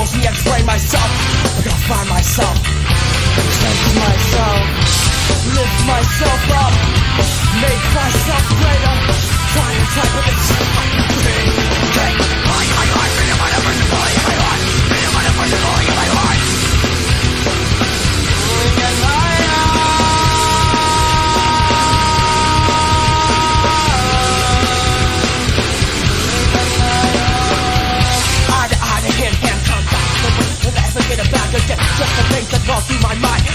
mostly explain myself. I gotta find myself, return to myself, lift myself up, make myself greater. Try to type of all through my mind